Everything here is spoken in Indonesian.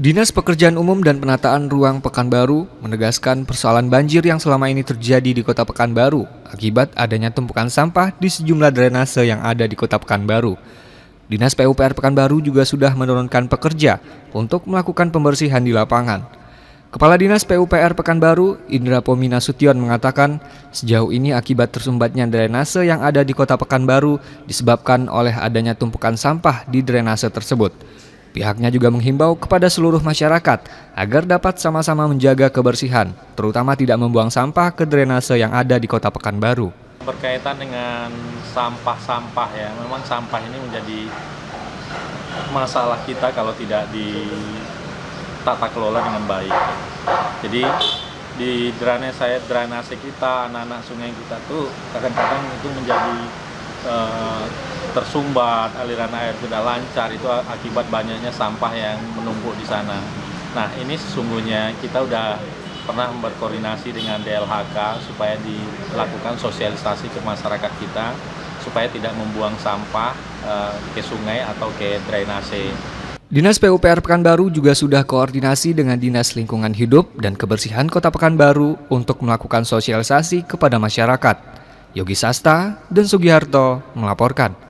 Dinas Pekerjaan Umum dan Penataan Ruang Pekanbaru menegaskan persoalan banjir yang selama ini terjadi di Kota Pekanbaru akibat adanya tumpukan sampah di sejumlah drainase yang ada di Kota Pekanbaru. Dinas PUPR Pekanbaru juga sudah menurunkan pekerja untuk melakukan pembersihan di lapangan. Kepala Dinas PUPR Pekanbaru, Indra Pomina Sution mengatakan, sejauh ini akibat tersumbatnya drainase yang ada di Kota Pekanbaru disebabkan oleh adanya tumpukan sampah di drainase tersebut. Pihaknya juga menghimbau kepada seluruh masyarakat agar dapat sama-sama menjaga kebersihan, terutama tidak membuang sampah ke drainase yang ada di Kota Pekanbaru. Berkaitan dengan sampah-sampah ya, memang sampah ini menjadi masalah kita kalau tidak ditata kelola dengan baik. Jadi di drainase drainase kita, anak-anak sungai kita tuh kadang-kadang itu menjadi uh, tersumbat, aliran air tidak lancar itu akibat banyaknya sampah yang menumpuk di sana. Nah ini sesungguhnya kita udah pernah berkoordinasi dengan DLHK supaya dilakukan sosialisasi ke masyarakat kita supaya tidak membuang sampah uh, ke sungai atau ke drainase. Dinas PUPR Pekanbaru juga sudah koordinasi dengan Dinas Lingkungan Hidup dan Kebersihan Kota Pekanbaru untuk melakukan sosialisasi kepada masyarakat. Yogi Sasta dan Sugiharto melaporkan.